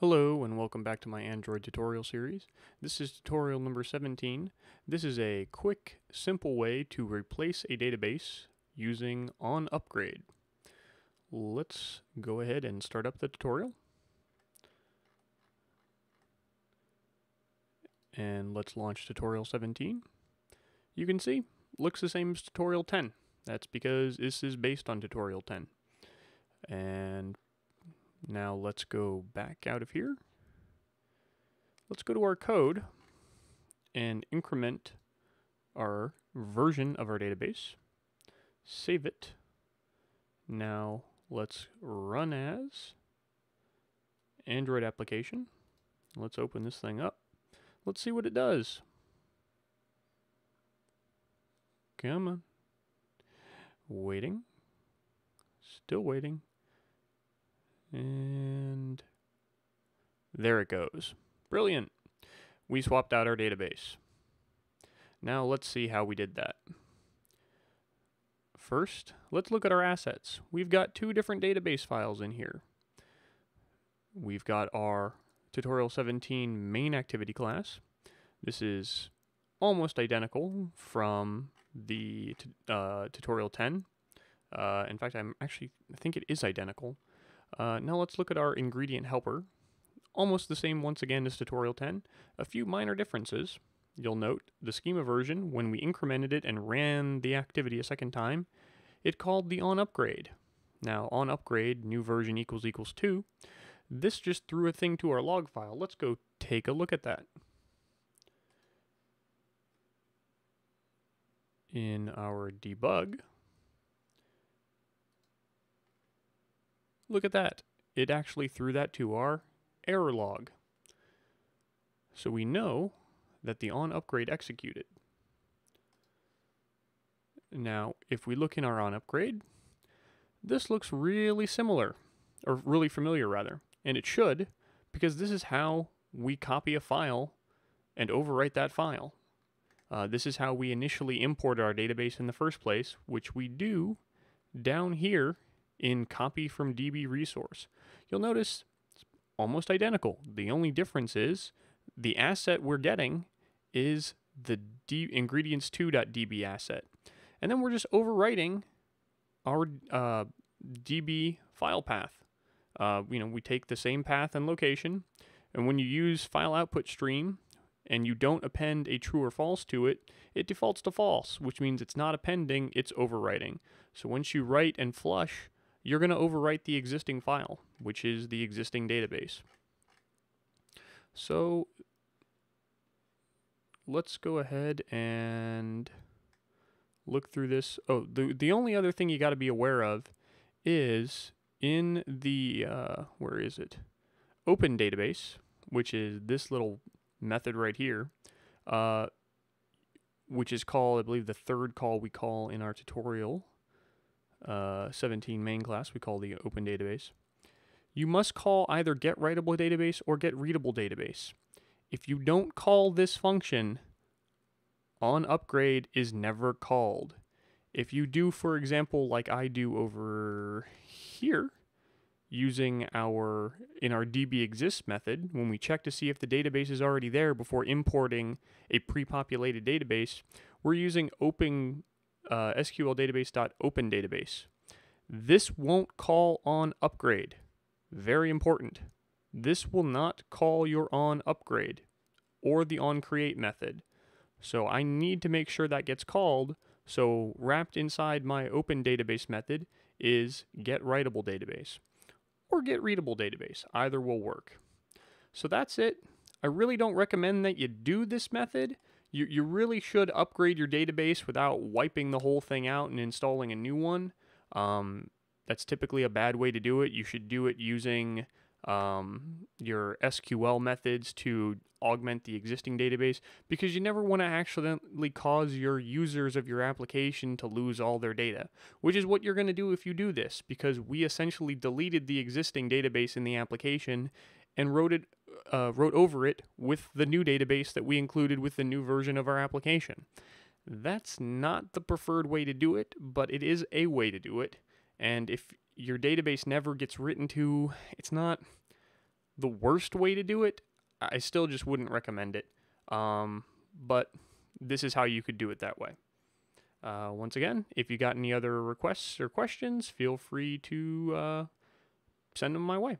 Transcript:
Hello and welcome back to my Android tutorial series. This is tutorial number 17. This is a quick, simple way to replace a database using onUpgrade. Let's go ahead and start up the tutorial. And let's launch tutorial 17. You can see, looks the same as tutorial 10. That's because this is based on tutorial 10. And now let's go back out of here. Let's go to our code and increment our version of our database. Save it. Now let's run as Android application. Let's open this thing up. Let's see what it does. Come on. Waiting. Still waiting. And there it goes. Brilliant. We swapped out our database. Now let's see how we did that. First, let's look at our assets. We've got two different database files in here. We've got our tutorial 17 main activity class. This is almost identical from the uh, tutorial 10. Uh, in fact, I'm actually, I think it is identical. Uh, now let's look at our ingredient helper. Almost the same once again as tutorial 10. A few minor differences. You'll note the schema version, when we incremented it and ran the activity a second time, it called the on upgrade. Now on upgrade, new version equals equals 2. This just threw a thing to our log file. Let's go take a look at that. In our debug, Look at that. It actually threw that to our error log. So we know that the on upgrade executed. Now, if we look in our on upgrade, this looks really similar, or really familiar rather, and it should, because this is how we copy a file and overwrite that file. Uh, this is how we initially import our database in the first place, which we do down here in copy from DB resource. You'll notice it's almost identical. The only difference is the asset we're getting is the D ingredients2.db asset. And then we're just overwriting our uh, DB file path. Uh, you know, we take the same path and location, and when you use file output stream and you don't append a true or false to it, it defaults to false, which means it's not appending, it's overwriting. So once you write and flush, you're going to overwrite the existing file, which is the existing database. So let's go ahead and look through this. Oh, the, the only other thing you got to be aware of is in the, uh, where is it? Open database, which is this little method right here, uh, which is called, I believe, the third call we call in our tutorial uh, 17 main class we call the open database. You must call either get writable database or get readable database. If you don't call this function, on upgrade is never called. If you do, for example, like I do over here, using our in our db exists method, when we check to see if the database is already there before importing a pre-populated database, we're using open uh, SQL database.open database. This won't call on upgrade. Very important. This will not call your on upgrade or the on create method. So I need to make sure that gets called. So wrapped inside my open database method is get writable database or get readable database. Either will work. So that's it. I really don't recommend that you do this method you, you really should upgrade your database without wiping the whole thing out and installing a new one. Um, that's typically a bad way to do it. You should do it using um, your SQL methods to augment the existing database because you never want to accidentally cause your users of your application to lose all their data, which is what you're going to do if you do this because we essentially deleted the existing database in the application and wrote it uh, wrote over it with the new database that we included with the new version of our application. That's not the preferred way to do it, but it is a way to do it. And if your database never gets written to, it's not the worst way to do it. I still just wouldn't recommend it. Um, but this is how you could do it that way. Uh, once again, if you got any other requests or questions, feel free to uh, send them my way.